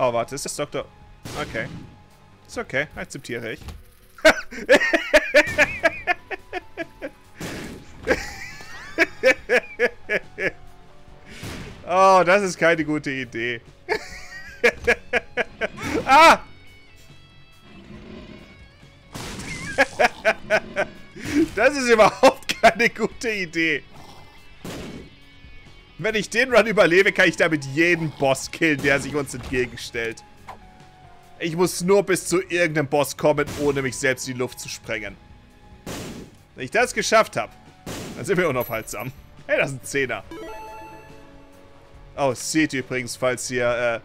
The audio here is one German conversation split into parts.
Oh, warte, ist das Doktor... Okay. Ist okay, akzeptiere ich. oh, das ist keine gute Idee. ah! das ist überhaupt keine gute Idee. Wenn ich den Run überlebe, kann ich damit jeden Boss killen, der sich uns entgegenstellt. Ich muss nur bis zu irgendeinem Boss kommen, ohne mich selbst in die Luft zu sprengen. Wenn ich das geschafft habe, dann sind wir unaufhaltsam. Hey, das ist ein Zehner. Oh, seht übrigens, falls ihr äh,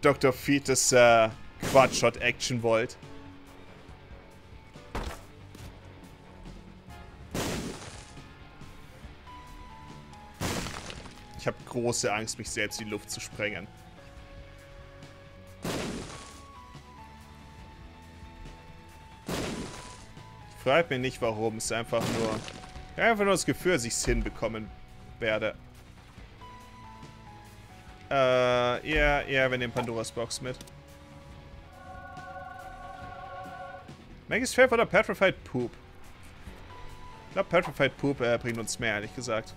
Dr. Fetus äh, Quadshot-Action wollt. Ich habe große Angst, mich selbst in die Luft zu sprengen. Ich frage mich nicht, warum. Es ist einfach nur... Einfach nur das Gefühl, dass ich es hinbekommen werde. Äh, ja, ja, wir nehmen Pandoras Box mit. Maggie's Faith oder Petrified Poop? Ich glaube, Petrified Poop äh, bringt uns mehr, ehrlich gesagt.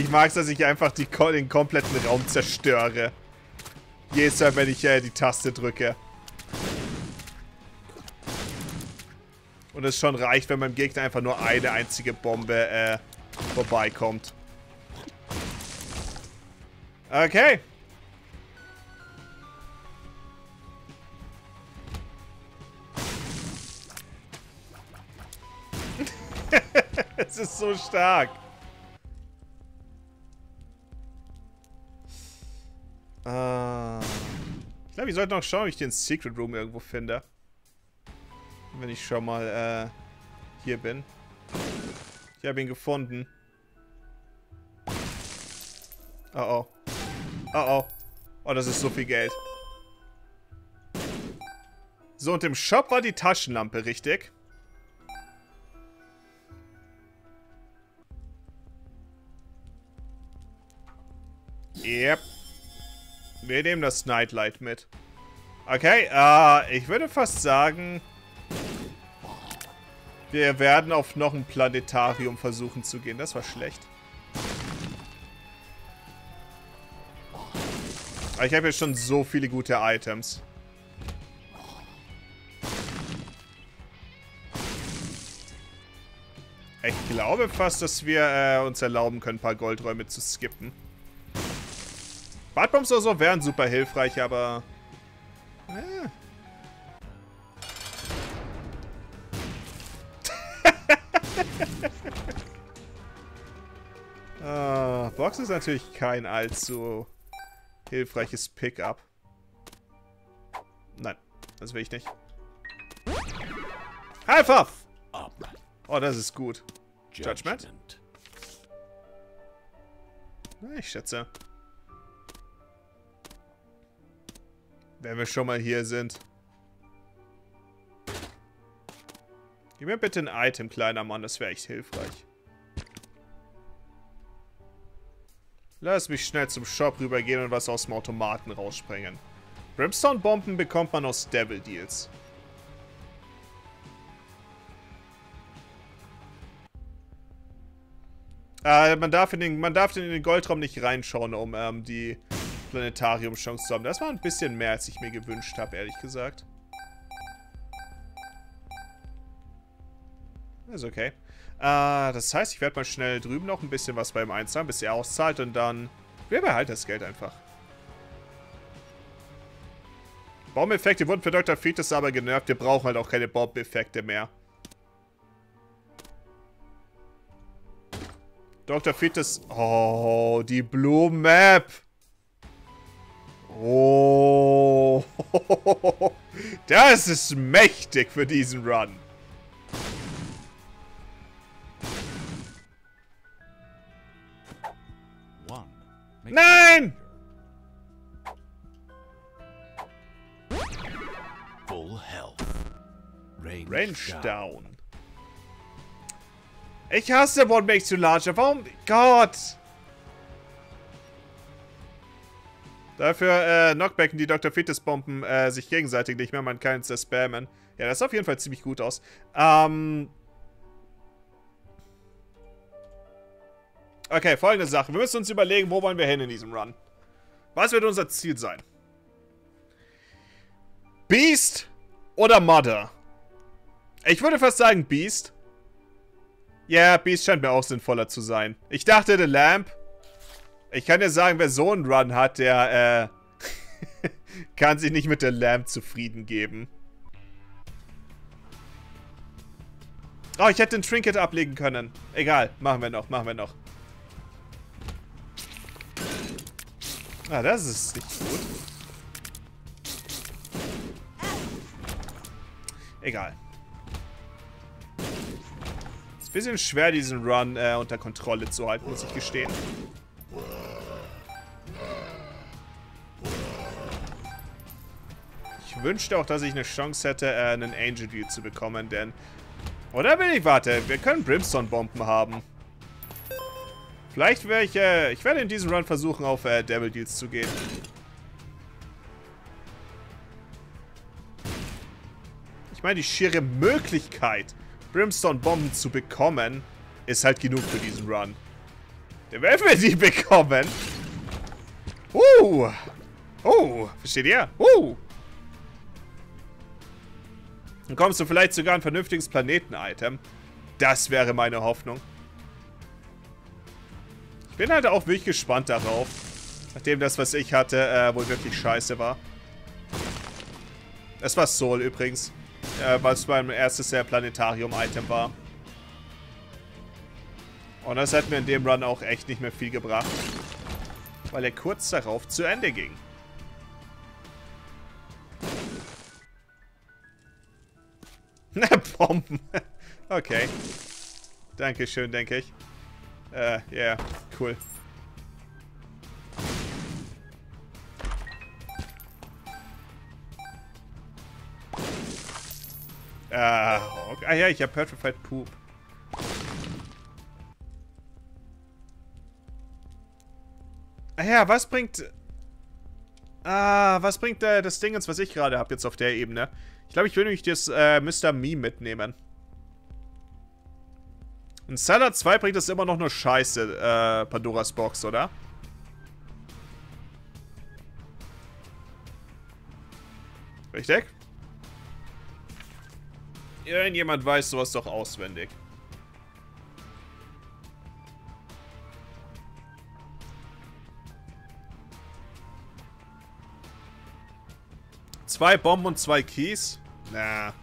Ich mag es, dass ich einfach die, den kompletten Raum zerstöre. Jedes Mal, wenn ich äh, die Taste drücke. Und es schon reicht, wenn beim Gegner einfach nur eine einzige Bombe äh, vorbeikommt. Okay. es ist so stark. Uh, ich glaube, ich sollte noch schauen, ob ich den Secret Room irgendwo finde. Wenn ich schon mal äh, hier bin. Ich habe ihn gefunden. Oh oh. Oh oh. Oh, das ist so viel Geld. So, und im Shop war die Taschenlampe, richtig? Yep. Wir nehmen das Nightlight mit. Okay, äh, ich würde fast sagen, wir werden auf noch ein Planetarium versuchen zu gehen. Das war schlecht. Ich habe jetzt schon so viele gute Items. Ich glaube fast, dass wir äh, uns erlauben können, ein paar Goldräume zu skippen. Badbombs oder so wären super hilfreich, aber... Äh. ah, Box ist natürlich kein allzu hilfreiches Pickup. Nein, das will ich nicht. Alpha! Oh, das ist gut. Judgment? Ich schätze. Wenn wir schon mal hier sind. Gib mir bitte ein Item, kleiner Mann. Das wäre echt hilfreich. Lass mich schnell zum Shop rübergehen und was aus dem Automaten raussprengen. Brimstone-Bomben bekommt man aus Devil Deals. Äh, man darf, in den, man darf in den Goldraum nicht reinschauen, um ähm, die Planetarium-Chance zu haben. Das war ein bisschen mehr, als ich mir gewünscht habe, ehrlich gesagt. Ist okay. Äh, das heißt, ich werde mal schnell drüben noch ein bisschen was beim einzahlen, bis er auszahlt und dann... Wir behalten das Geld einfach. Baumeffekte wurden für Dr. Fetus aber genervt. Wir brauchen halt auch keine Bombeneffekte mehr. Dr. Fetus... Oh, die Blue Map. Oh. Das ist mächtig für diesen Run. Nein! Range down. Ich hasse What Makes You Larger. Warum? Gott. Dafür äh, Knockbacken die Dr. Fetus-Bomben äh, sich gegenseitig nicht mehr. Man kann es spammen. Ja, das sah auf jeden Fall ziemlich gut aus. Ähm... Okay, folgende Sache. Wir müssen uns überlegen, wo wollen wir hin in diesem Run. Was wird unser Ziel sein? Beast oder Mother? Ich würde fast sagen Beast. Ja, yeah, Beast scheint mir auch sinnvoller zu sein. Ich dachte The Lamp. Ich kann dir sagen, wer so einen Run hat, der, äh, kann sich nicht mit der Lamp zufrieden geben. Oh, ich hätte den Trinket ablegen können. Egal, machen wir noch, machen wir noch. Ah, das ist nicht gut. Egal. Ist ein bisschen schwer, diesen Run äh, unter Kontrolle zu halten, muss ich gestehen. Wünschte auch, dass ich eine Chance hätte, äh, einen Angel Deal zu bekommen, denn... Oder will ich, warte, wir können Brimstone-Bomben haben. Vielleicht werde ich, äh, ich werde in diesem Run versuchen, auf äh, Devil Deals zu gehen. Ich meine, die schiere Möglichkeit, Brimstone-Bomben zu bekommen, ist halt genug für diesen Run. Der werden wir die bekommen. Uh. Oh, versteht ihr? Uh. Dann kommst du vielleicht sogar ein vernünftiges Planeten-Item. Das wäre meine Hoffnung. Ich bin halt auch wirklich gespannt darauf. Nachdem das, was ich hatte, äh, wohl wirklich scheiße war. Es war Soul übrigens. Äh, weil es mein erstes Planetarium-Item war. Und das hat mir in dem Run auch echt nicht mehr viel gebracht. Weil er kurz darauf zu Ende ging. Bomben. okay. Dankeschön, denke ich. Äh, ja, yeah, cool. Äh, okay. ah ja, ich habe Petrified Poop. Ah ja, was bringt... Ah, was bringt äh, das Ding, was ich gerade habe jetzt auf der Ebene? Ich glaube, ich will nämlich das äh, Mr. Me mitnehmen. In Salad 2 bringt das immer noch nur Scheiße, äh, Pandoras Box, oder? Richtig? Irgendjemand weiß sowas doch auswendig. Zwei Bomben und zwei Keys? Na.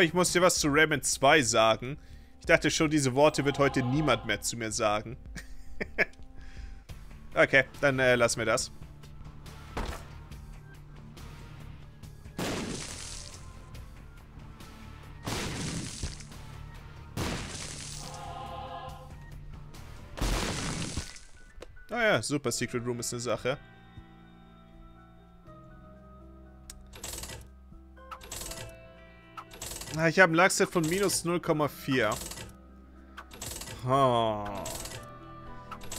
Ich muss dir was zu Rayman 2 sagen. Ich dachte schon, diese Worte wird heute niemand mehr zu mir sagen. okay, dann äh, lassen wir das. Ah super Secret Room ist eine Sache. Ich habe ein Lachset von minus 0,4. Oh.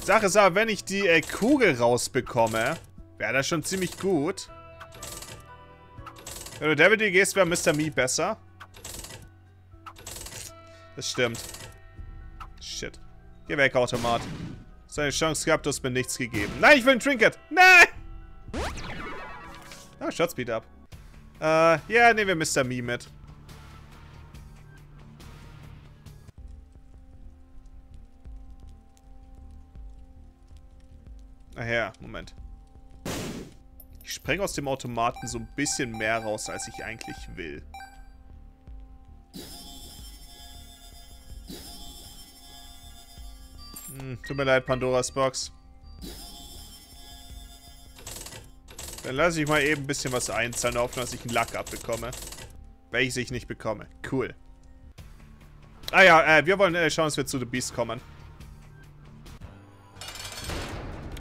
Sache ist aber, wenn ich die äh, Kugel rausbekomme, wäre das schon ziemlich gut. Wenn du Devil gehst, wäre Mr. Me besser. Das stimmt. Shit. Geh weg, Automat. So eine Chance gehabt, du hast mir nichts gegeben. Nein, ich will ein Trinket. Nein! Ah, Shotspeed ab. Äh, ja, nehmen wir Mr. Me mit. Ja, Moment. Ich spreng aus dem Automaten so ein bisschen mehr raus, als ich eigentlich will. Hm, tut mir leid, Pandoras Box. Dann lasse ich mal eben ein bisschen was einzahlen, auf dass ich einen Lack abbekomme. Welches ich nicht bekomme. Cool. Ah ja, äh, wir wollen äh, schauen, dass wir zu The Beast kommen.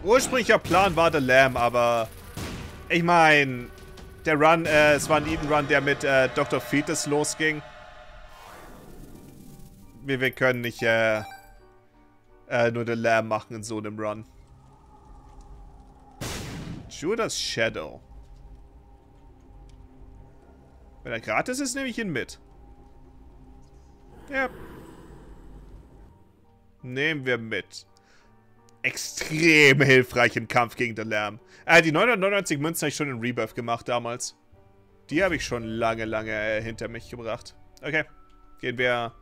Ursprünglicher Plan war The Lamb, aber ich meine, der Run, äh, es war ein Eden Run, der mit äh, Dr. Fetus losging. Wir, wir können nicht, äh, äh, nur der Lärm machen in so einem Run. Judas Shadow. Wenn er gratis ist, nehme ich ihn mit. Ja. Nehmen wir mit. Extrem hilfreich im Kampf gegen den Lärm. Äh, die 999 Münzen habe ich schon in Rebirth gemacht damals. Die habe ich schon lange, lange äh, hinter mich gebracht. Okay. Gehen wir...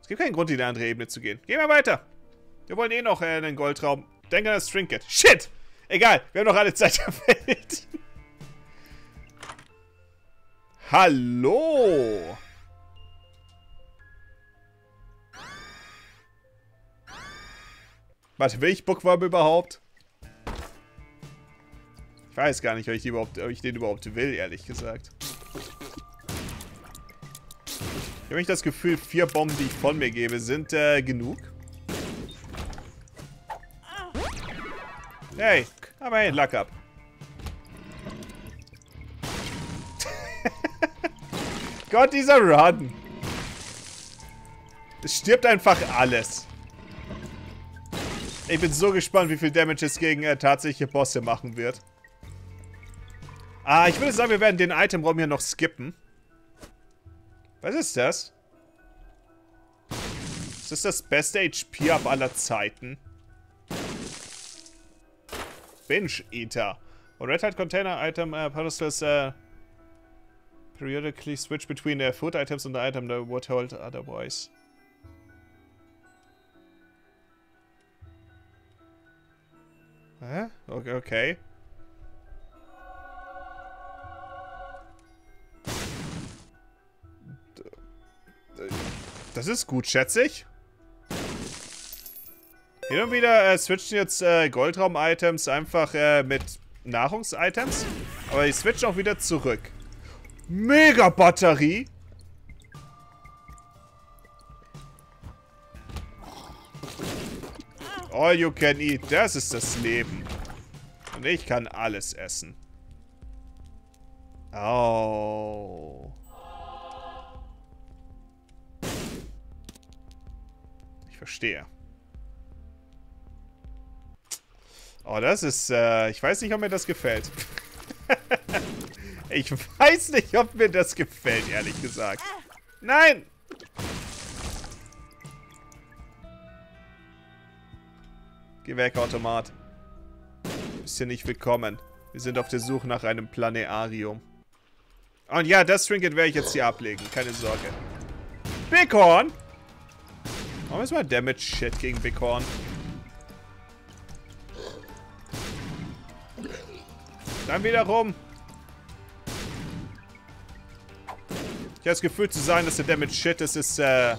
Es gibt keinen Grund, in die andere Ebene zu gehen. Gehen wir weiter. Wir wollen eh noch äh, einen Goldraum. Denke an das Trinket. Shit! Egal, wir haben noch alle Zeit der Welt. Hallo! Warte, will ich Bookworm überhaupt? Ich weiß gar nicht, ob ich, überhaupt, ob ich den überhaupt will, ehrlich gesagt. Ich habe nicht das Gefühl, vier Bomben, die ich von mir gebe, sind äh, genug. Hey, aber hey, Luck ab. Gott, dieser Run. Es stirbt einfach alles. Ich bin so gespannt, wie viel Damage es gegen äh, tatsächliche Bosse machen wird. Ah, ich würde sagen, wir werden den Itemraum hier noch skippen. Was ist das? Ist das das beste HP ab aller Zeiten? Binge Eater. Red Hat Container Item uh, pedestals uh, periodically switch between the food items and the item that would hold otherwise. Hä? Okay. Das ist gut, schätze ich. Hin und wieder äh, switchen jetzt äh, Goldraum-Items einfach äh, mit Nahrungs-Items. Aber die switchen auch wieder zurück. Mega All you can eat. Das ist das Leben. Und ich kann alles essen. Oh. Ich verstehe. Oh, das ist, äh, ich weiß nicht, ob mir das gefällt. ich weiß nicht, ob mir das gefällt, ehrlich gesagt. Nein! Geh weg, Automat. Bist hier nicht willkommen. Wir sind auf der Suche nach einem Planetarium. Und ja, das Trinket werde ich jetzt hier ablegen. Keine Sorge. Bighorn! Warum ist mal Damage Shit gegen Bighorn? Dann wieder rum. Ich habe das Gefühl zu sagen, dass der Damage Shit ist, ist äh,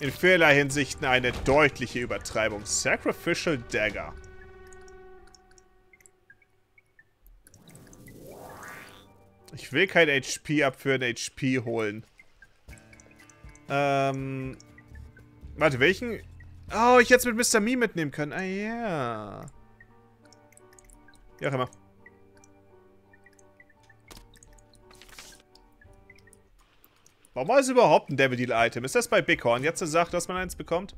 in vielerlei Hinsichten eine deutliche Übertreibung. Sacrificial Dagger. Ich will kein HP ab für ein HP holen. Ähm. Warte, welchen? Oh, ich hätte es mit Mr. Me mitnehmen können. Ah, ja. Wie auch immer. Warum war es überhaupt ein Devil Deal Item? Ist das bei Bighorn jetzt gesagt, dass man eins bekommt?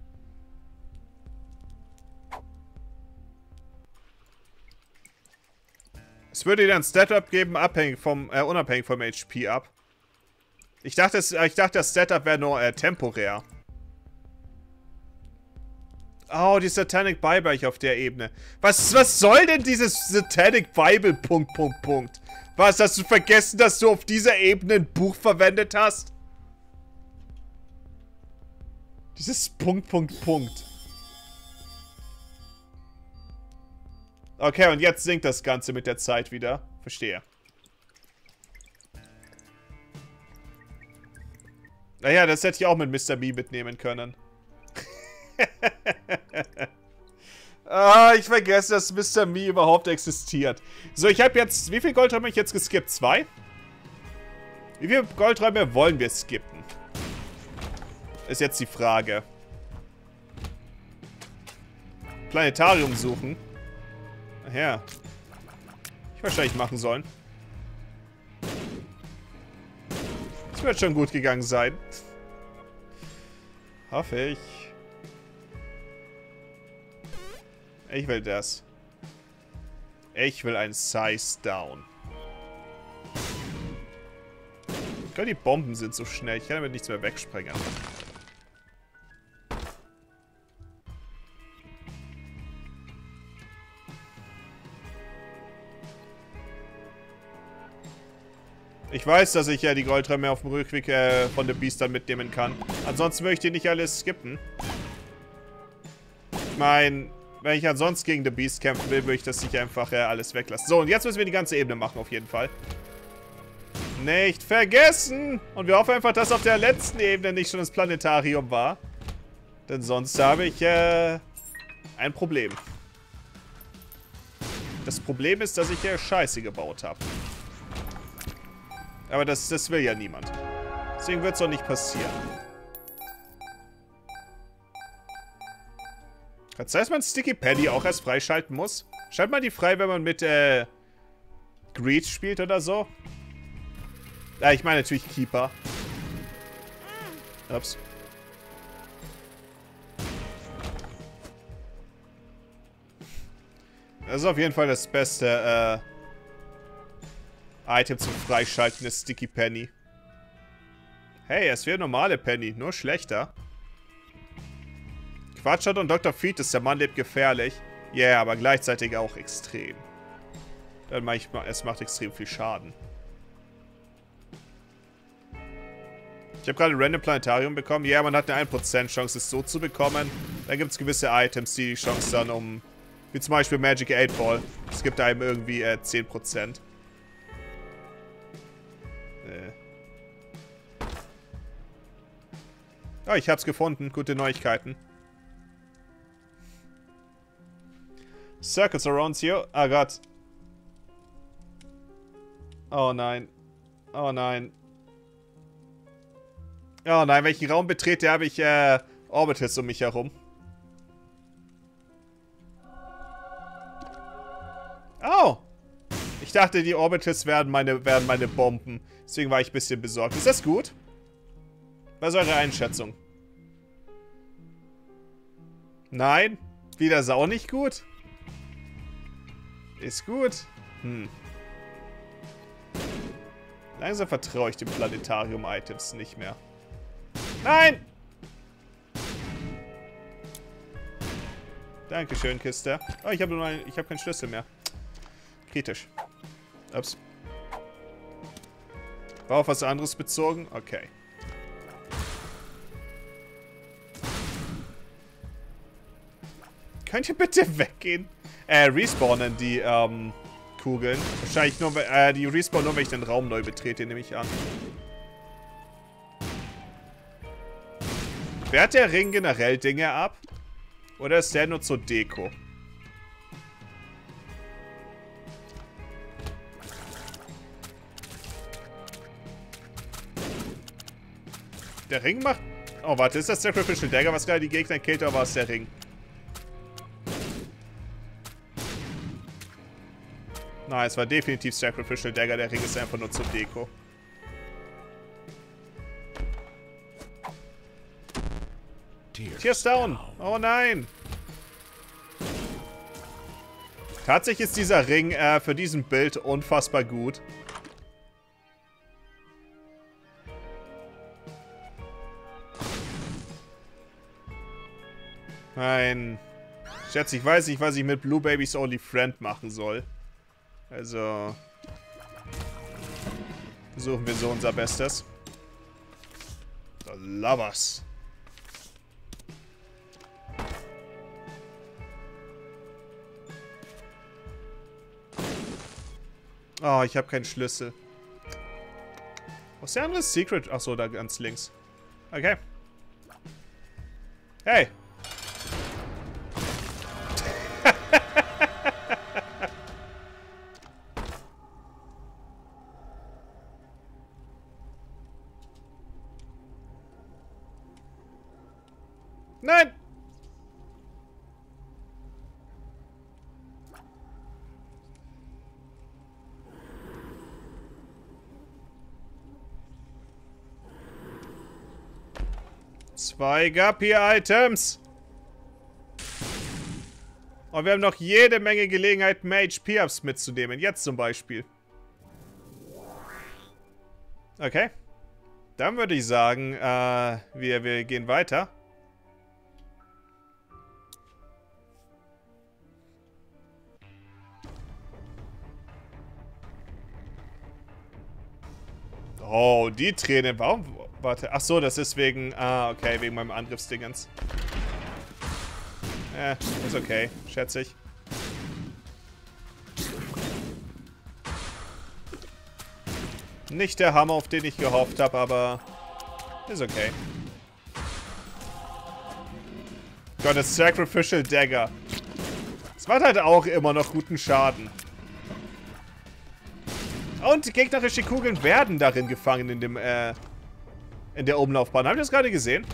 Es würde dir ein Stat-Up geben, abhängig vom, äh, unabhängig vom HP ab. Ich dachte, es, ich dachte das Stat-Up wäre nur äh, temporär. Oh, die Satanic Bible ich auf der Ebene. Was, was soll denn dieses Satanic Bible, Punkt, Punkt, Punkt? Was, hast du vergessen, dass du auf dieser Ebene ein Buch verwendet hast? Dieses Punkt, Punkt, Punkt. Okay, und jetzt sinkt das Ganze mit der Zeit wieder. Verstehe. Naja, das hätte ich auch mit Mr. B mitnehmen können. ah, ich vergesse, dass Mr. Me überhaupt existiert. So, ich habe jetzt... Wie viel Gold habe ich jetzt geskippt? Zwei? Wie viel Goldräume wollen wir skippen? Ist jetzt die Frage. Planetarium suchen. Ach ja. Ich wahrscheinlich machen sollen. Das wird schon gut gegangen sein. Hoffe ich. Ich will das. Ich will ein Size Down. Gott, die Bomben sind so schnell. Ich kann damit nichts mehr wegsprengen. Ich weiß, dass ich ja die Goldräume auf dem Rückweg äh, von den Biestern mitnehmen kann. Ansonsten möchte ich nicht alles skippen. Ich meine, wenn ich ansonsten gegen The Beast kämpfen will, möchte ich das nicht einfach äh, alles weglassen. So, und jetzt müssen wir die ganze Ebene machen, auf jeden Fall. Nicht vergessen! Und wir hoffen einfach, dass auf der letzten Ebene nicht schon das Planetarium war. Denn sonst habe ich, äh, ein Problem. Das Problem ist, dass ich hier Scheiße gebaut habe. Aber das, das will ja niemand. Deswegen wird es doch nicht passieren. Das heißt, man Sticky Paddy auch erst freischalten muss? Schaltet man die frei, wenn man mit, äh, Greed spielt oder so? Ja, ich meine natürlich Keeper. Ups. Das ist auf jeden Fall das beste, äh, Item zum Freischalten ist Sticky Penny. Hey, es wäre normale Penny, nur schlechter. Quatschert und Dr. Feet ist der Mann lebt gefährlich. Ja, yeah, aber gleichzeitig auch extrem. Dann manchmal, es macht extrem viel Schaden. Ich habe gerade ein Random Planetarium bekommen. Ja, yeah, man hat eine 1% Chance, es so zu bekommen. Dann gibt es gewisse Items, die die Chance dann um... Wie zum Beispiel Magic 8 Ball. Es gibt einem irgendwie äh, 10%. Oh, ich hab's gefunden. Gute Neuigkeiten. Circles around you. Ah Gott. Oh nein. Oh nein. Oh nein, wenn ich einen Raum betrete, habe ich äh, Orbitals um mich herum. Oh! Ich dachte, die Orbitals werden meine, werden meine Bomben. Deswegen war ich ein bisschen besorgt. Ist das gut? Was ist eure Einschätzung? Nein? Wieder auch nicht gut? Ist gut? Hm. Langsam vertraue ich den Planetarium-Items nicht mehr. Nein! Dankeschön, Kiste. Oh, ich habe nur ein, ich habe keinen Schlüssel mehr. Kritisch. Ups. War auf was anderes bezogen? Okay. Könnt ihr bitte weggehen? Äh, respawnen die, ähm, Kugeln. Wahrscheinlich nur, äh, die respawnen nur, wenn ich den Raum neu betrete, nehme ich an. Wehrt der Ring generell Dinge ab? Oder ist der nur zur Deko? Der Ring macht... Oh, warte, ist das Sacrificial Dagger, was gerade die Gegner killt, oder war es der Ring? Nein, es war definitiv Sacrificial Dagger. Der Ring ist einfach nur zur Deko. Tears down. Oh nein. Tatsächlich ist dieser Ring äh, für diesen Bild unfassbar gut. Nein. Schatz, ich weiß nicht, was ich mit Blue Baby's Only Friend machen soll. Also... Versuchen wir so unser Bestes. The Lovers. Oh, ich habe keinen Schlüssel. Was ist der andere Secret? Achso, da ganz links. Okay. Hey. Zwei Guppy-Items. Und wir haben noch jede Menge Gelegenheit, mehr HP-Ups mitzunehmen. Jetzt zum Beispiel. Okay. Dann würde ich sagen, äh, wir, wir gehen weiter. Oh, die Tränen. Warum? Warte. Ach so, das ist wegen... Ah, okay, wegen meinem Angriffsdingens. Äh, ist okay, schätze ich. Nicht der Hammer, auf den ich gehofft habe, aber ist okay. Gott, das Sacrificial Dagger. Es macht halt auch immer noch guten Schaden. Und gegnerische Kugeln werden darin gefangen in dem, äh, in der Umlaufbahn. Habt ihr das gerade gesehen?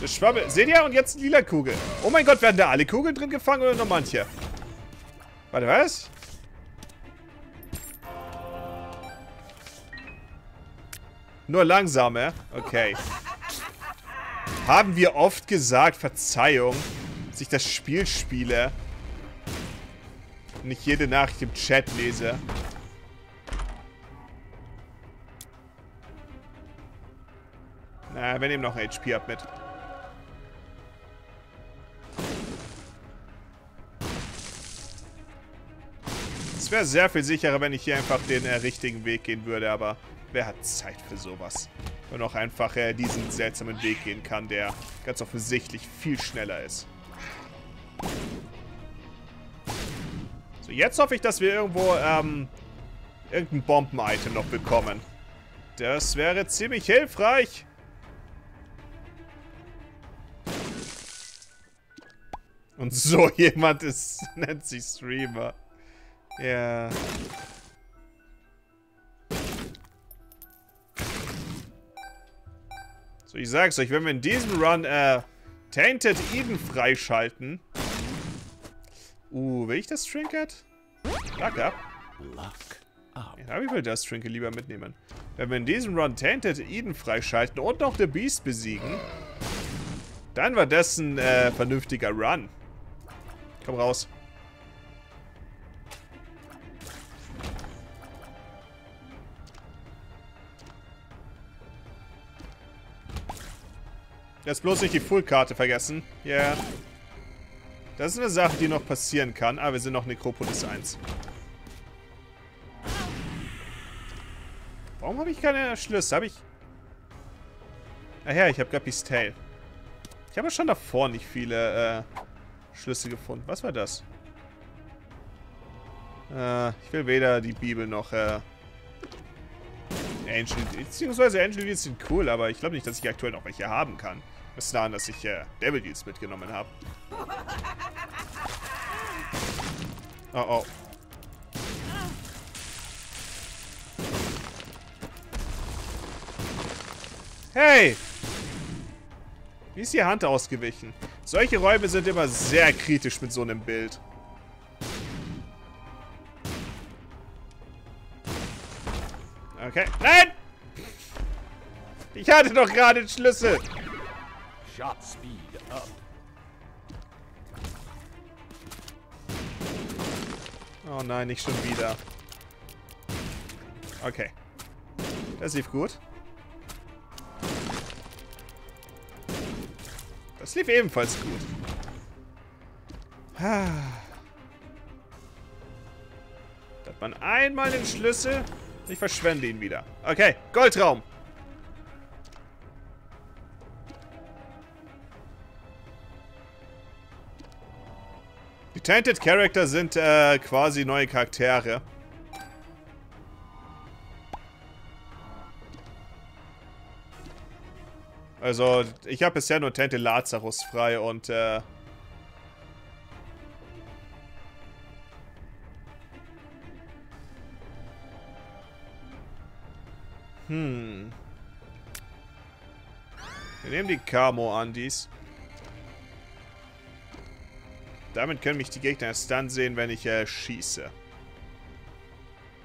So Schwabbel. Seht ihr? Und jetzt eine lila Kugel. Oh mein Gott, werden da alle Kugeln drin gefangen oder nur manche? Warte, was? Nur langsame? Okay. Haben wir oft gesagt, Verzeihung, dass ich das Spiel spiele. Nicht jede Nachricht im Chat lese. Na, wir nehmen noch HP ab mit. Es wäre sehr viel sicherer, wenn ich hier einfach den äh, richtigen Weg gehen würde, aber wer hat Zeit für sowas? Und auch einfach äh, diesen seltsamen Weg gehen kann, der ganz offensichtlich viel schneller ist. So, jetzt hoffe ich, dass wir irgendwo ähm, irgendein Bomben-Item noch bekommen. Das wäre ziemlich hilfreich. Und so jemand ist, nennt sich Streamer. Ja. So, ich sag's euch, wenn wir in diesem Run, äh, Tainted Eden freischalten. Uh, will ich das Trinket? Luck up. Luck up. Ja, ich will das Trinket lieber mitnehmen. Wenn wir in diesem Run Tainted Eden freischalten und noch The Beast besiegen, dann war das ein äh, vernünftiger Run. Komm raus. Jetzt bloß nicht die Full-Karte vergessen. Ja. Yeah. Das ist eine Sache, die noch passieren kann. Ah, wir sind noch Necropolis 1. Warum habe ich keine Schlüsse? Habe ich... Ah ja, ich habe Guppy's Tail. Ich habe schon davor nicht viele, äh, Schlüssel gefunden. Was war das? Äh, ich will weder die Bibel noch, äh, Angel, beziehungsweise Angel Deals sind cool, aber ich glaube nicht, dass ich aktuell noch welche haben kann. Bis daran, dass ich äh, Devil Deals mitgenommen habe. Oh oh. Hey! Wie ist die Hand ausgewichen? Solche Räume sind immer sehr kritisch mit so einem Bild. Okay. Nein! Ich hatte doch gerade den Schlüssel. Shot speed up. Oh nein, nicht schon wieder. Okay. Das lief gut. Das lief ebenfalls gut. Hat man einmal den Schlüssel? Ich verschwende ihn wieder. Okay, Goldraum. Die Tainted Character sind äh, quasi neue Charaktere. Also, ich habe bisher nur Tente Lazarus frei und, äh... Hm. Wir nehmen die Camo an, dies. Damit können mich die Gegner erst dann sehen, wenn ich äh, schieße.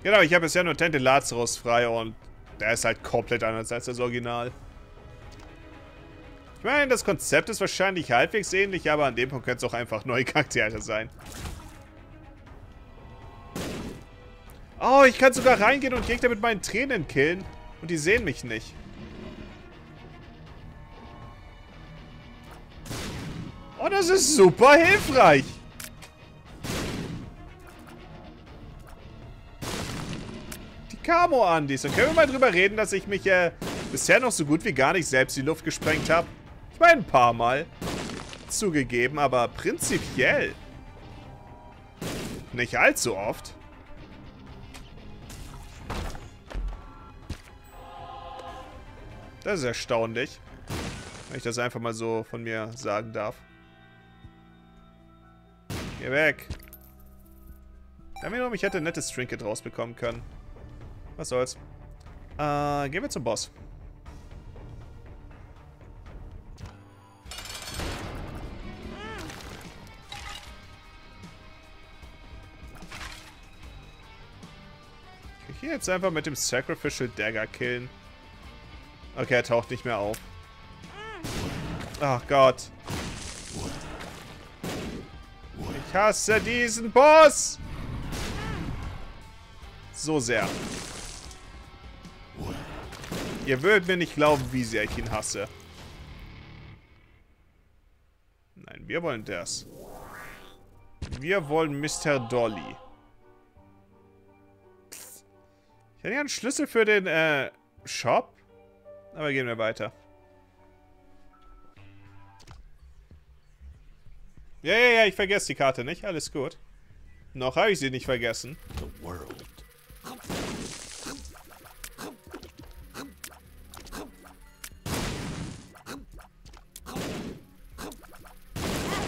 Genau, ich habe bisher nur Tente Lazarus frei und der ist halt komplett anders als das Original. Ich meine, das Konzept ist wahrscheinlich halbwegs ähnlich, aber an dem Punkt können es auch einfach neue Charaktere sein. Oh, ich kann sogar reingehen und Gegner mit meinen Tränen killen. Und die sehen mich nicht. Oh, das ist super hilfreich. Die Camo-Andis. Dann können wir mal drüber reden, dass ich mich äh, bisher noch so gut wie gar nicht selbst in die Luft gesprengt habe. Ich meine, ein paar Mal. Zugegeben, aber prinzipiell. Nicht allzu oft. Das ist erstaunlich. Wenn ich das einfach mal so von mir sagen darf. Geh weg. Angenommen, ich hätte ein nettes Trinket rausbekommen können. Was soll's. Äh, gehen wir zum Boss. Jetzt einfach mit dem Sacrificial Dagger killen. Okay, er taucht nicht mehr auf. Ach Gott. Ich hasse diesen Boss. So sehr. Ihr würdet mir nicht glauben, wie sehr ich ihn hasse. Nein, wir wollen das. Wir wollen Mr. Dolly. Ich hätte ja einen Schlüssel für den, äh, Shop. Aber gehen wir weiter. Ja, ja, ja, ich vergesse die Karte nicht. Alles gut. Noch habe ich sie nicht vergessen.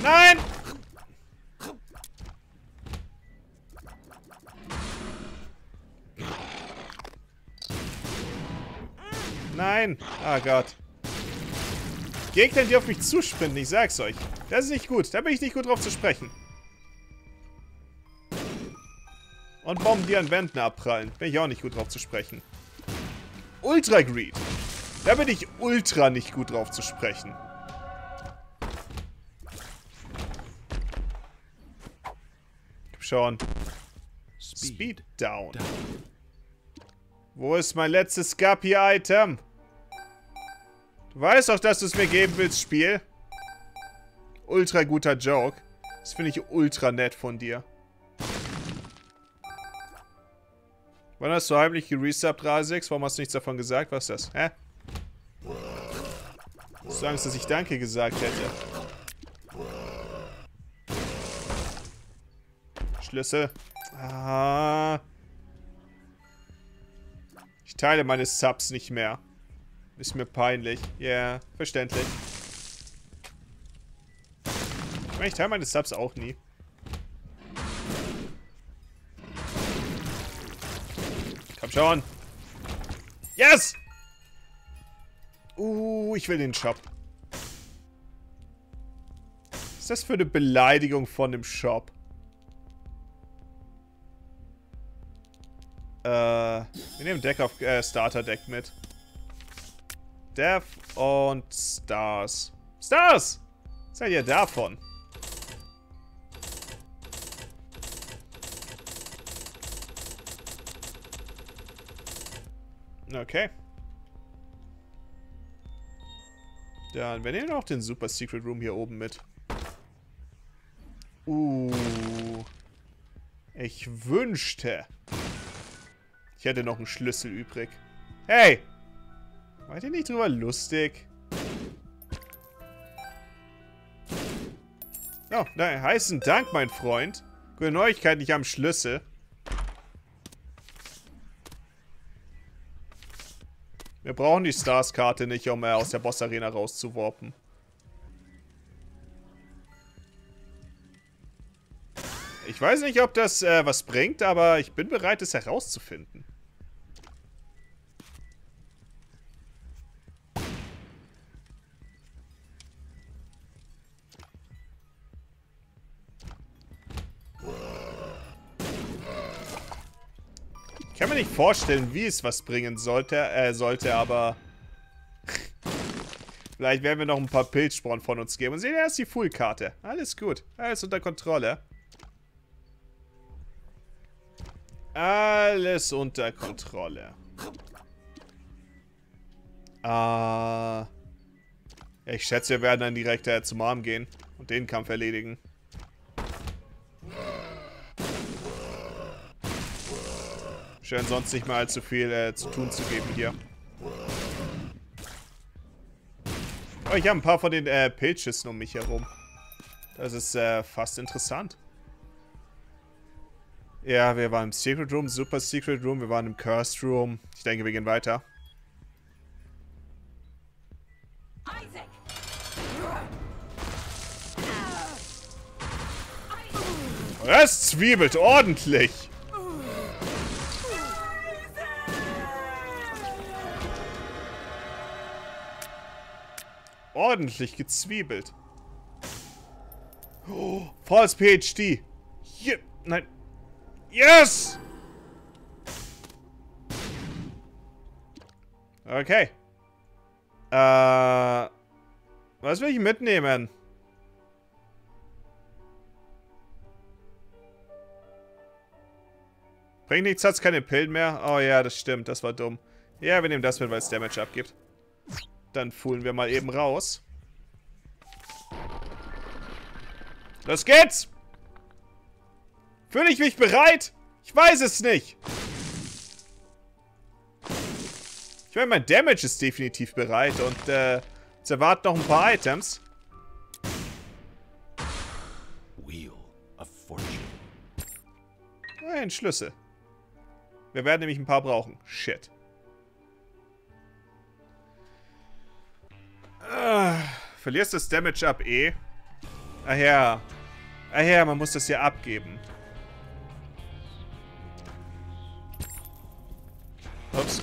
Nein! Nein! Ah oh Gott. Gegner, die auf mich zusprinten, ich sag's euch. Das ist nicht gut. Da bin ich nicht gut drauf zu sprechen. Und Bomben, die an Wänden abprallen. Bin ich auch nicht gut drauf zu sprechen. Ultra Greed. Da bin ich ultra nicht gut drauf zu sprechen. Komm schon. Speed down. Wo ist mein letztes Guppy-Item? Du weißt doch, dass du es mir geben willst, Spiel. Ultra guter Joke. Das finde ich ultra nett von dir. Wann hast du heimlich geresubbt, Rasix? Warum hast du nichts davon gesagt? Was ist das? Hä? Hast du Angst, dass ich Danke gesagt hätte? Schlüssel. Ah. Ich teile meine Subs nicht mehr. Ist mir peinlich. Ja, yeah, verständlich. Ich meine, ich teile meine Subs auch nie. Komm schon. Yes! Uh, ich will den Shop. Was ist das für eine Beleidigung von dem Shop? Äh, wir nehmen Deck auf äh, Starter Deck mit. Death und Stars. Stars! Was seid ihr davon? Okay. Dann, wir nehmen auch den Super Secret Room hier oben mit. Uh. Ich wünschte, ich hätte noch einen Schlüssel übrig. Hey! Seid ihr nicht drüber lustig? Oh, na, heißen Dank, mein Freund. Gute Neuigkeit, ich habe Schlüssel. Wir brauchen die Stars-Karte nicht, um äh, aus der Boss-Arena rauszuwarpen. Ich weiß nicht, ob das äh, was bringt, aber ich bin bereit, es herauszufinden. Nicht vorstellen, wie es was bringen sollte, äh, sollte, aber... Vielleicht werden wir noch ein paar Pilzsporen von uns geben. Und sehen, er ist die Full-Karte. Alles gut. Alles unter Kontrolle. Alles unter Kontrolle. Ah. ich schätze, wir werden dann direkt äh, zum Arm gehen und den Kampf erledigen. Scheint sonst nicht mal allzu viel äh, zu tun zu geben hier. Oh, ich habe ein paar von den äh, Pilzschüssen um mich herum. Das ist äh, fast interessant. Ja, wir waren im Secret Room, Super Secret Room, wir waren im Cursed Room. Ich denke, wir gehen weiter. Das zwiebelt ordentlich. Ordentlich gezwiebelt. Oh, False PhD. Hier, nein. Yes! Okay. Äh, was will ich mitnehmen? Bringt nichts, hat's keine Pillen mehr? Oh ja, das stimmt, das war dumm. Ja, wir nehmen das mit, weil es Damage abgibt. Dann fuhlen wir mal eben raus. Los geht's! Fühle ich mich bereit? Ich weiß es nicht. Ich meine, mein Damage ist definitiv bereit und äh, es erwarten noch ein paar Items. Wheel of Fortune. Ein Schlüssel. Wir werden nämlich ein paar brauchen. Shit. Verlierst das Damage ab eh? Ach ja. Ach ja, man muss das hier abgeben. Ups.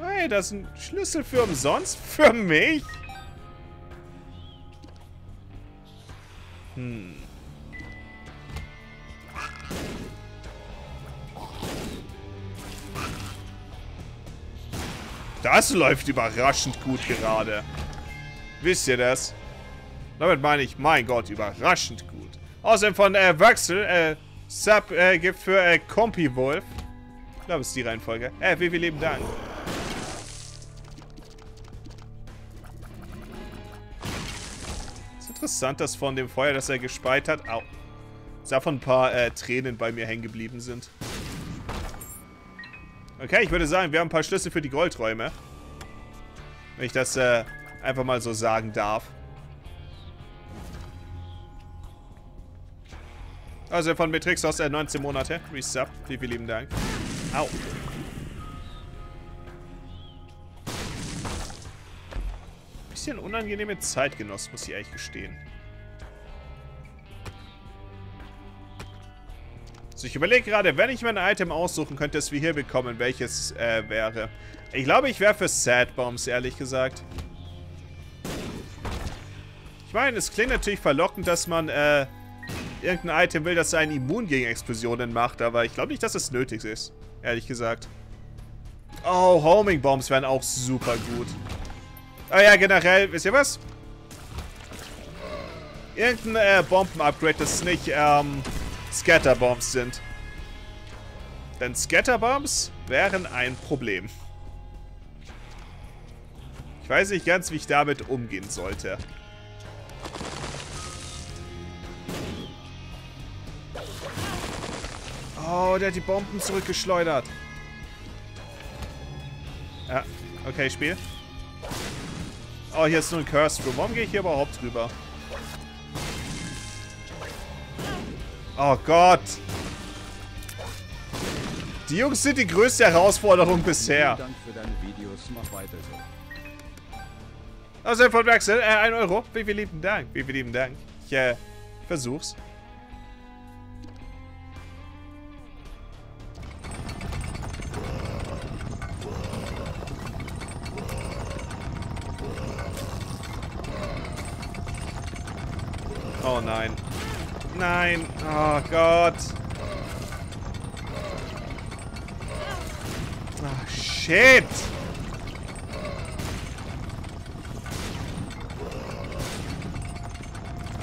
Hey, das ist ein Schlüssel für umsonst? Für mich? Hm. Das läuft überraschend gut gerade. Wisst ihr das? Damit meine ich, mein Gott, überraschend gut. Außerdem von äh, Wachsel, äh, Sub äh, gibt für äh, Compi Wolf. Ich glaube, es ist die Reihenfolge. Äh, wie lieben Dank. ist interessant, dass von dem Feuer, das er gespeit hat, au, davon ein paar äh, Tränen bei mir hängen geblieben sind. Okay, ich würde sagen, wir haben ein paar Schlüssel für die Goldräume. Wenn ich das äh, einfach mal so sagen darf. Also von Matrix aus äh, 19 Monate. Resub. Vielen, vielen lieben Dank. Au. Bisschen unangenehme Zeitgenoss, muss ich ehrlich gestehen. So, ich überlege gerade, wenn ich mir ein Item aussuchen könnte, das wir hier bekommen, welches äh, wäre. Ich glaube, ich wäre für Sad Bombs, ehrlich gesagt. Ich meine, es klingt natürlich verlockend, dass man äh, irgendein Item will, das einen Immun gegen Explosionen macht, aber ich glaube nicht, dass es nötig ist. Ehrlich gesagt. Oh, Homing Bombs wären auch super gut. Ah ja, generell, wisst ihr was? Irgendein äh, Bomben-Upgrade, das nicht, ähm, Scatterbombs sind. Denn Scatterbombs wären ein Problem. Ich weiß nicht ganz, wie ich damit umgehen sollte. Oh, der hat die Bomben zurückgeschleudert. Ja, okay, Spiel. Oh, hier ist nur ein Curse Room. Warum gehe ich hier überhaupt drüber? Oh Gott. Die Jungs sind die größte Herausforderung bisher. Dank für deine Videos. Mach weiter so. Also von Wechsel, äh, 1 Euro. Wie viel lieben Dank. Wie viel lieben Dank. Ich, äh, versuch's. Oh nein nein. Oh Gott. Oh, shit.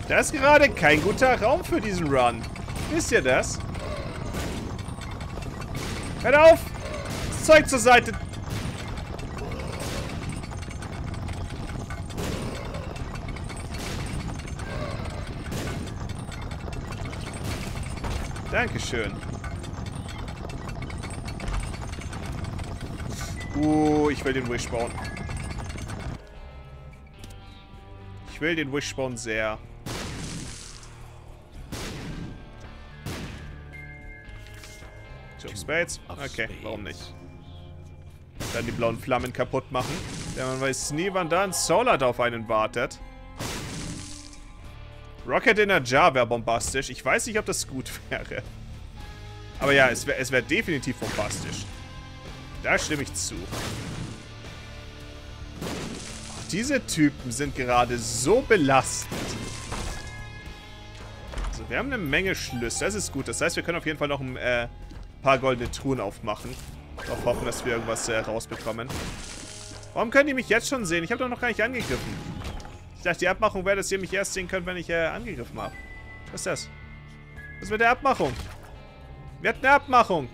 Das ist gerade kein guter Raum für diesen Run. Wisst ihr das? Hört auf! Das Zeug zur Seite Dankeschön. Uh, ich will den Wish bauen. Ich will den Wish bauen sehr. Two Spades? Okay, warum nicht? Dann die blauen Flammen kaputt machen. Denn man weiß nie, wann da ein Solar auf einen wartet. Rocket in a Jar wäre bombastisch. Ich weiß nicht, ob das gut wäre. Aber ja, es wäre es wär definitiv bombastisch. Da stimme ich zu. Diese Typen sind gerade so belastend. Also, wir haben eine Menge Schlüsse. Das ist gut. Das heißt, wir können auf jeden Fall noch ein äh, paar goldene Truhen aufmachen. Darauf hoffen, dass wir irgendwas äh, rausbekommen. Warum können die mich jetzt schon sehen? Ich habe doch noch gar nicht angegriffen. Ich dachte, die Abmachung wäre, dass ihr mich erst sehen könnt, wenn ich äh, angegriffen habe. Was ist das? Was ist mit der Abmachung? Wir hatten eine Abmachung.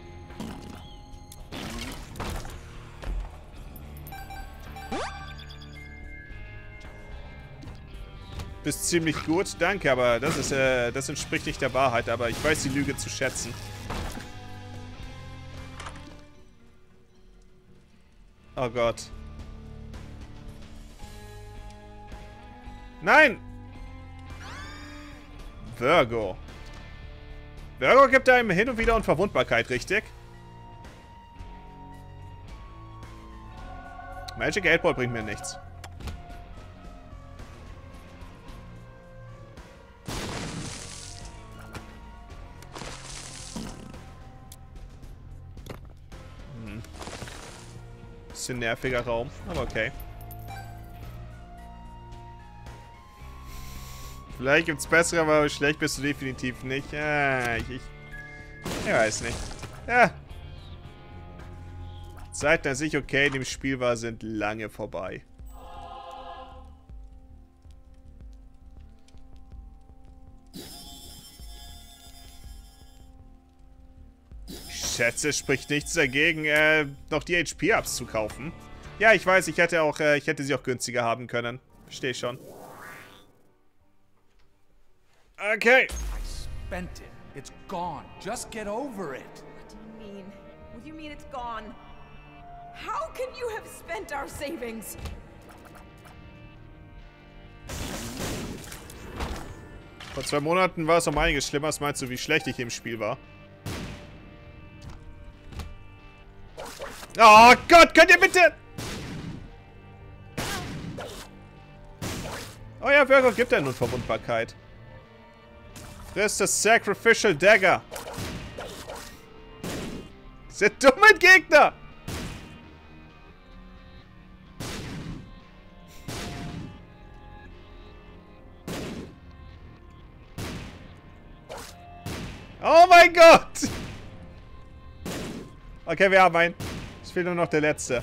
Bist ziemlich gut, danke, aber das ist, äh, das entspricht nicht der Wahrheit, aber ich weiß die Lüge zu schätzen. Oh Gott. Nein! Virgo. Virgo gibt einem hin und wieder Unverwundbarkeit, richtig? Magic 8 Ball bringt mir nichts. Hm. Bisschen nerviger Raum, aber okay. Vielleicht gibt es bessere, aber schlecht bist du definitiv nicht. Ja, ich, ich, ich weiß nicht. Ja. Zeiten, als ich okay in dem Spiel war, sind lange vorbei. Schätze, spricht nichts dagegen, äh, noch die HP-Ups zu kaufen. Ja, ich weiß, ich hätte auch, äh, ich hätte sie auch günstiger haben können. Verstehe schon. Okay. I spent it. It's gone. Just get over it. What do you mean? What do you mean it's gone? How can you have spent our savings? Vor zwei Monaten war es um einiges schlimmer. Was meinst du, wie schlecht ich im Spiel war? Oh Gott, könnt ihr bitte... Oh ja, Virgo gibt ja nun Verwundbarkeit. Friss das Sacrificial Dagger. Diese dummen Gegner. Oh mein Gott! Okay, wir haben einen. Es fehlt nur noch der letzte.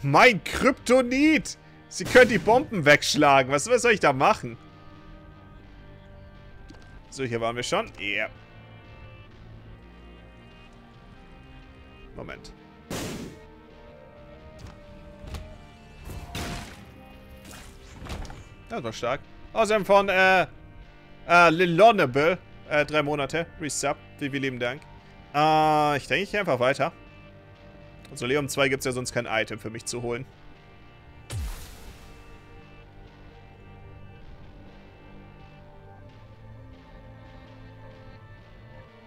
Mein Kryptonit! Sie können die Bomben wegschlagen. Was, was soll ich da machen? So, hier waren wir schon. Ja. Yeah. Moment. Das war stark. Außerdem von, äh, äh, Lilonable. Äh, drei Monate. Resub. Vielen lieben Dank. Äh, ich denke, ich gehe einfach weiter. Also Leum 2 gibt es ja sonst kein Item für mich zu holen.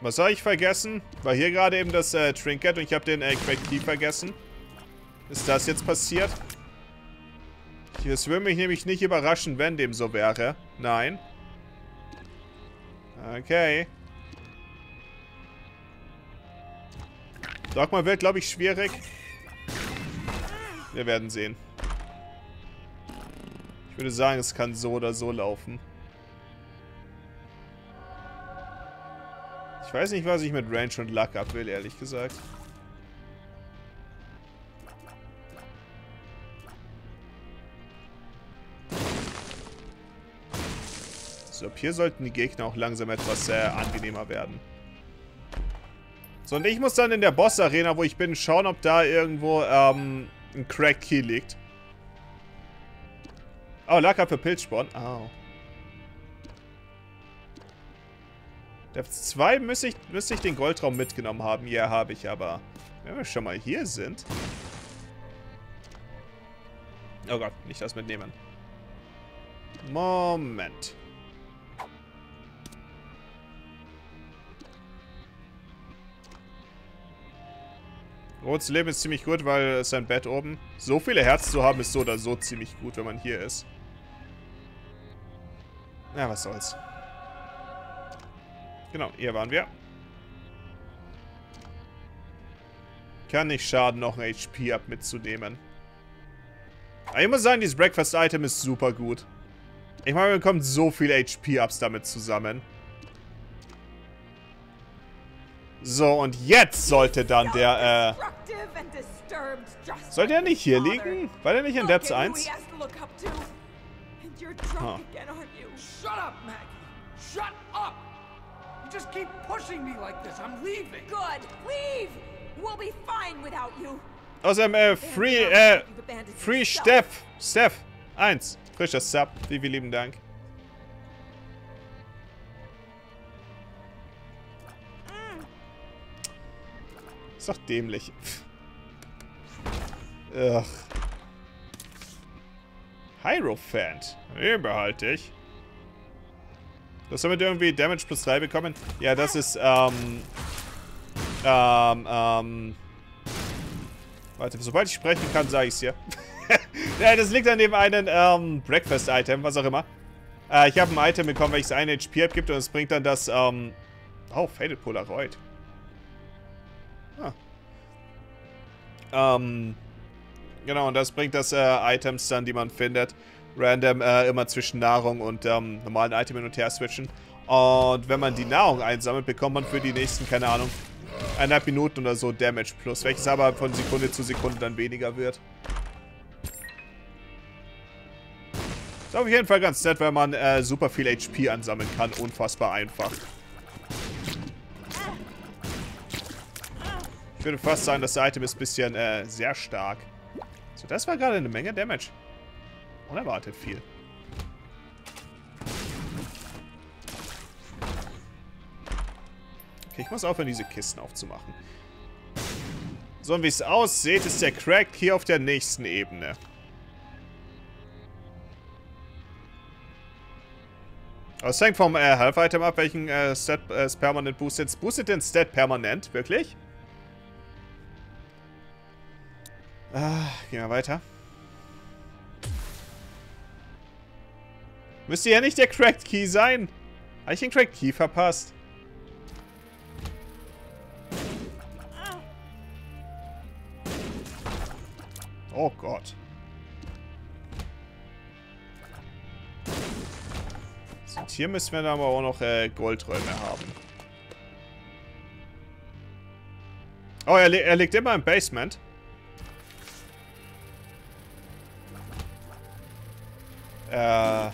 Was habe ich vergessen? War hier gerade eben das äh, Trinket und ich habe den äh, Crack Key vergessen. Ist das jetzt passiert? Es würde mich nämlich nicht überraschen, wenn dem so wäre. Nein. Okay. Dogma wird, glaube ich, schwierig. Wir werden sehen. Ich würde sagen, es kann so oder so laufen. weiß nicht, was ich mit Range und Luck ab will, ehrlich gesagt. So, ab hier sollten die Gegner auch langsam etwas äh, angenehmer werden. So, und ich muss dann in der Boss-Arena, wo ich bin, schauen, ob da irgendwo ähm, ein Crack-Key liegt. Oh, Lacker für Pilzsporn. Oh. Dev 2 müsste ich, müsste ich den Goldraum mitgenommen haben. Ja, habe ich, aber wenn wir schon mal hier sind... Oh Gott, nicht das mitnehmen. Moment. Rotes Leben ist ziemlich gut, weil es sein Bett oben. So viele Herzen zu haben, ist so oder so ziemlich gut, wenn man hier ist. Ja, was soll's. Genau, hier waren wir. Kann nicht schaden, noch ein HP-Up mitzunehmen. Aber ich muss sagen, dieses Breakfast-Item ist super gut. Ich meine, man bekommt so viele HP-Ups damit zusammen. So, und jetzt sollte dann der, äh... Sollte er nicht hier liegen? War der nicht in Depths 1? Huh. Shut up, Maggie! Shut up! You just keep pushing me like this. I'm leaving. Good. Leave. We'll be fine without you. Außerdem, äh, Free, äh, Free Steph. Steph. Eins. Frischer Sub. Vielen lieben Dank. Ist doch dämlich. Ugh. Hierophant. Den behalte ich. Das damit irgendwie Damage plus 3 bekommen? Ja, das ist, ähm... Ähm, ähm... Warte, sobald ich sprechen kann, sage ich es dir. ja, das liegt an dem einen, ähm, Breakfast-Item, was auch immer. Äh, ich habe ein Item bekommen, welches eine HP abgibt und es bringt dann das, ähm... Oh, Faded Polaroid. Ah. Ähm... Genau, und das bringt das äh, Items dann, die man findet, random äh, immer zwischen Nahrung und ähm, normalen Item hin und her switchen. Und wenn man die Nahrung einsammelt, bekommt man für die nächsten, keine Ahnung, eineinhalb Minuten oder so Damage plus, welches aber von Sekunde zu Sekunde dann weniger wird. Ist auf jeden Fall ganz nett, weil man äh, super viel HP ansammeln kann. Unfassbar einfach. Ich würde fast sagen, das Item ist ein bisschen äh, sehr stark. So, das war gerade eine Menge Damage. Unerwartet viel. Okay, ich muss aufhören, diese Kisten aufzumachen. So, und wie es aussieht, ist der Crack hier auf der nächsten Ebene. Aber es hängt vom äh, Health-Item ab, welchen äh, Stat äh, permanent boostet. Boostet den Stat permanent, wirklich? Ah, gehen wir weiter. Müsste ja nicht der Cracked Key sein. Habe ich den Cracked Key verpasst? Oh Gott. Und hier müssen wir dann aber auch noch äh, Goldräume haben. Oh, er, er liegt immer im Basement. Äh.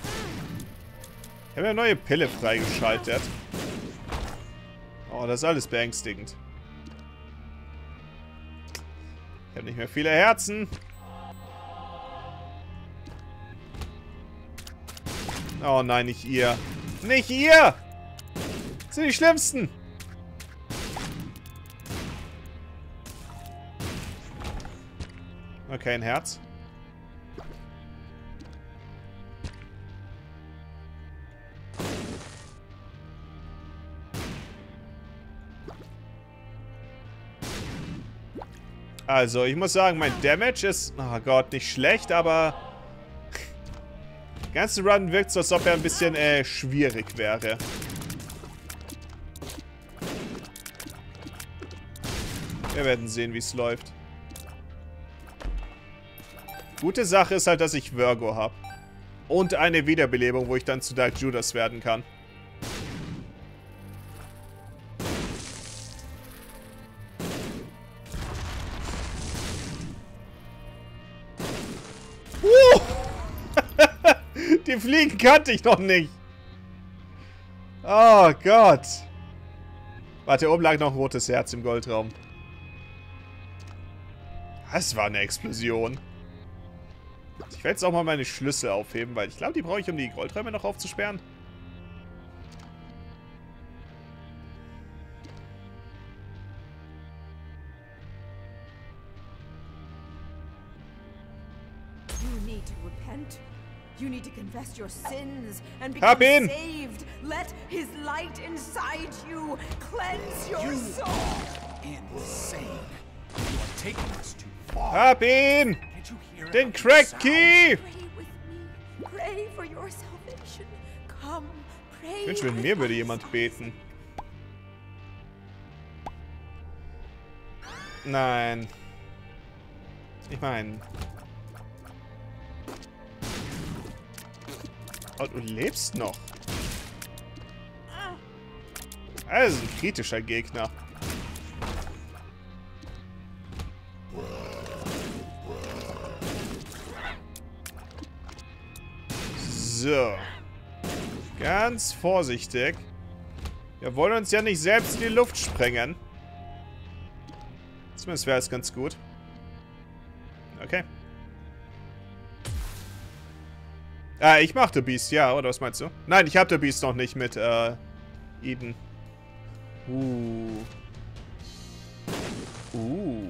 Ich habe eine neue Pille freigeschaltet. Oh, das ist alles beängstigend. Ich habe nicht mehr viele Herzen. Oh nein, nicht ihr. Nicht ihr! Das sind die Schlimmsten. Okay, ein Herz. Also, ich muss sagen, mein Damage ist, oh Gott, nicht schlecht, aber... Der ganze Run wirkt so, als ob er ein bisschen äh, schwierig wäre. Wir werden sehen, wie es läuft. Gute Sache ist halt, dass ich Virgo habe. Und eine Wiederbelebung, wo ich dann zu Dark Judas werden kann. Fliegen kannte ich noch nicht. Oh Gott. Warte, oben lag noch ein rotes Herz im Goldraum. Das war eine Explosion. Ich werde jetzt auch mal meine Schlüssel aufheben, weil ich glaube, die brauche ich, um die Goldräume noch aufzusperren. You need to confess your sins and Hab become ihn! saved. Let his light inside you cleanse your You soul. insane. You are taking this too far. Hab ihn! Can't you hear Den Crack sounds? Key! Pray with me. Pray for your salvation. Come, pray. Ich wünschte, mit mir würde us. jemand beten. Nein. Ich meine... Oh, du lebst noch. Ist ein kritischer Gegner. So. Ganz vorsichtig. Wir wollen uns ja nicht selbst in die Luft sprengen. Zumindest wäre es ganz gut. Ah, ich mach The Beast, ja, oder was meinst du? Nein, ich hab The Beast noch nicht mit, äh, Eden. Uh. Uh.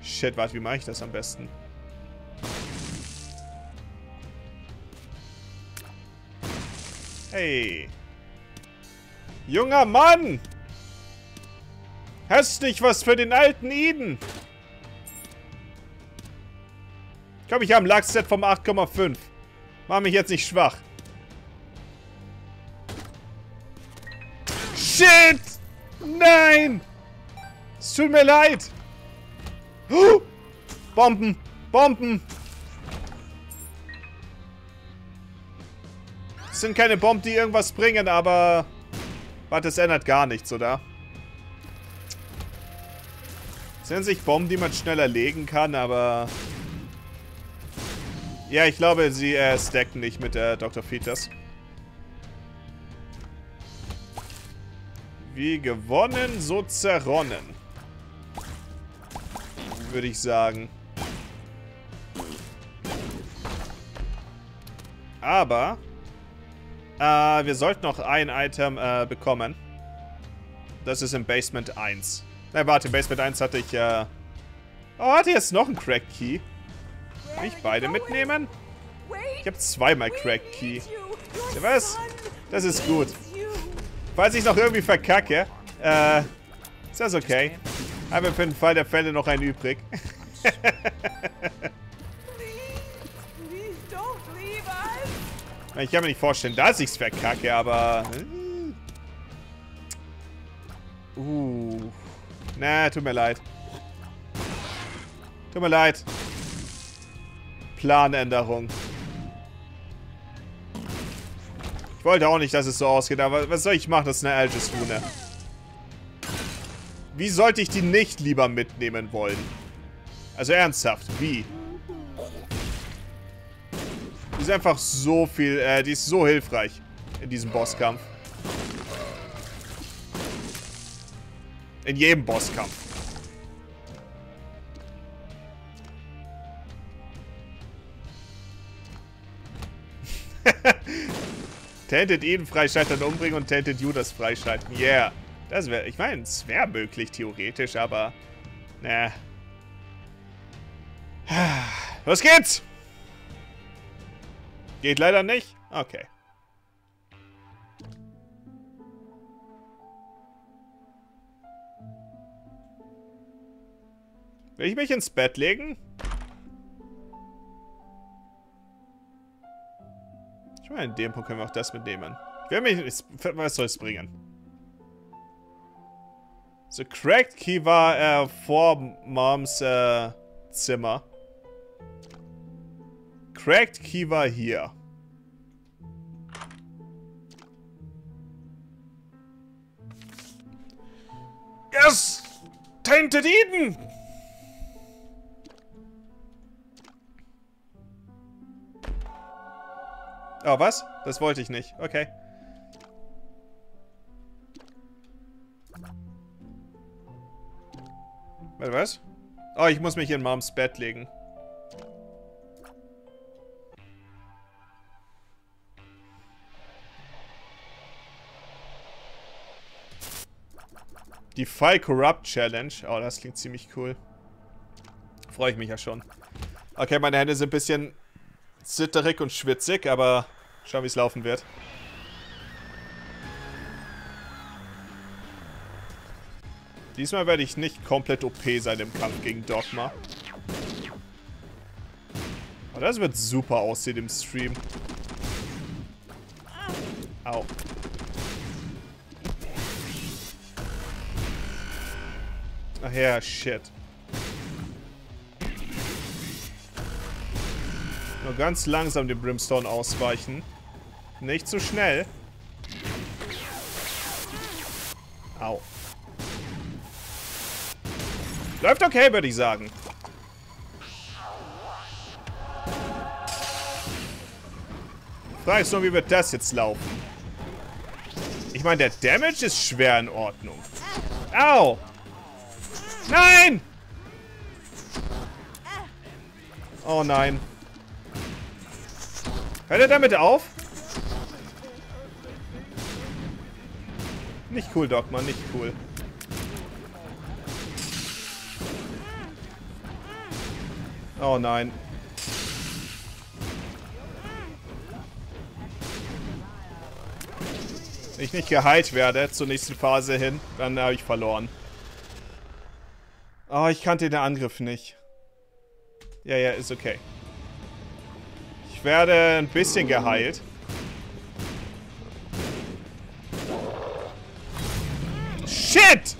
Shit, warte, wie mache ich das am besten? Hey. Junger Mann! Hast nicht was für den alten Eden? Komm, ich habe ein Lachset vom 8,5. Mach mich jetzt nicht schwach. Shit! Nein! Es tut mir leid. Bomben! Bomben! Es sind keine Bomben, die irgendwas bringen, aber... Warte, das ändert gar nichts, oder? Es sind sich Bomben, die man schneller legen kann, aber... Ja, ich glaube, sie äh, stacken nicht mit äh, Dr. Peters. Wie gewonnen, so zerronnen. Würde ich sagen. Aber... Äh, wir sollten noch ein Item äh, bekommen. Das ist im Basement 1. Nein, warte, im Basement 1 hatte ich, äh... Oh, hatte jetzt noch einen Crack Key. Kann ich beide mitnehmen? Ich habe zweimal Crack Key. Was? Das ist gut. Falls ich noch irgendwie verkacke, äh, ist das okay. Habe für den Fall der Fälle noch einen übrig. Ich kann mir nicht vorstellen, dass ich's verkacke, aber... äh. Uh. Na, tut mir leid. Tut mir leid. Planänderung. Ich wollte auch nicht, dass es so ausgeht, aber was soll ich machen? Das ist eine Alges-Rune. Wie sollte ich die nicht lieber mitnehmen wollen? Also ernsthaft, wie? Die ist einfach so viel, äh, die ist so hilfreich in diesem Bosskampf. In jedem Bosskampf. Tainted Eden freischalten umbringen und Tainted Judas freischalten. Yeah. Das wäre, ich meine, es wäre möglich theoretisch, aber... Na. Los geht's! Geht leider nicht? Okay. Will ich mich ins Bett legen? Ich meine, in dem Punkt können wir auch das mitnehmen. Ich werde mich... Was soll es bringen? So, Cracked Key war äh, vor Moms äh, Zimmer. Cracked Key war hier. Yes! Tainted Eden! Oh, was? Das wollte ich nicht. Okay. Warte, was? Oh, ich muss mich in Moms Bett legen. Die Defy Corrupt Challenge. Oh, das klingt ziemlich cool. Freue ich mich ja schon. Okay, meine Hände sind ein bisschen zitterig und schwitzig, aber schauen, wie es laufen wird. Diesmal werde ich nicht komplett OP sein im Kampf gegen Dogma. Aber das wird super aussehen im Stream. Au. Ach ja, shit. Nur ganz langsam den Brimstone ausweichen. Nicht zu schnell. Au. Läuft okay, würde ich sagen. Frage ist nur, wie wird das jetzt laufen? Ich meine, der Damage ist schwer in Ordnung. Au! Nein! Oh nein. Hört er damit auf? Nicht cool, Dogma, nicht cool. Oh nein. Wenn ich nicht geheilt werde zur nächsten Phase hin, dann habe ich verloren. Oh, ich kannte den Angriff nicht. Ja, ja, ist okay. Werde ein bisschen geheilt. Shit!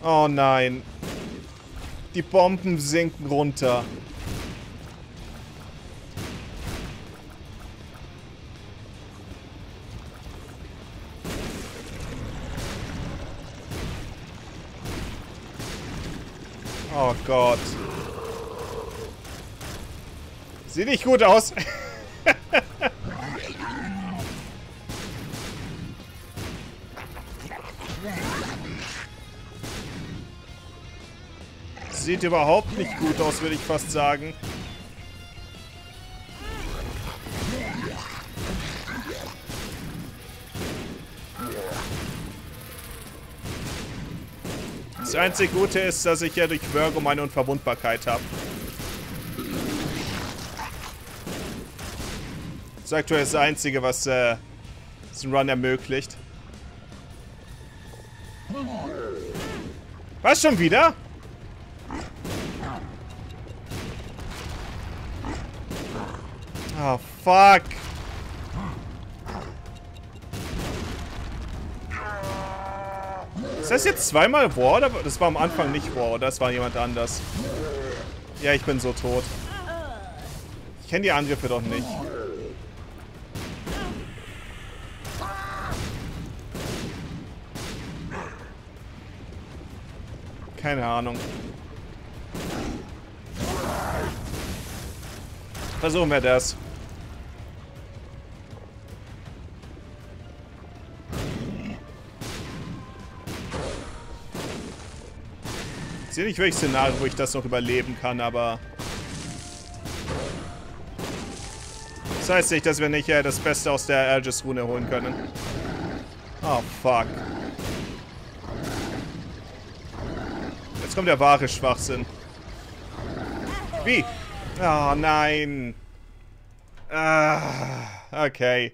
Oh nein. Die Bomben sinken runter. Oh Gott. Sieht nicht gut aus. Sieht überhaupt nicht gut aus, würde ich fast sagen. Das einzige Gute ist, dass ich ja durch Virgo meine Unverwundbarkeit habe. Das ist aktuell das Einzige, was äh, diesen Run ermöglicht. Was schon wieder? Oh, fuck. Ist das jetzt zweimal War oder das war am Anfang nicht War oder das war jemand anders? Ja, ich bin so tot. Ich kenne die Angriffe doch nicht. Keine Ahnung. Versuchen wir das. Ich sehe nicht welches Szenario, wo ich das noch überleben kann, aber... Das heißt nicht, dass wir nicht äh, das Beste aus der Algis-Rune holen können. Oh, fuck. Kommt der wahre Schwachsinn. Wie? Oh, nein. Ah, okay.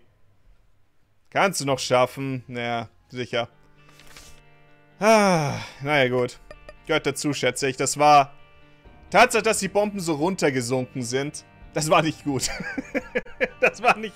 Kannst du noch schaffen? Ja, sicher. Ah, naja, gut. Gehört dazu, schätze ich. Das war... Tatsache, dass die Bomben so runtergesunken sind. Das war nicht gut. das war nicht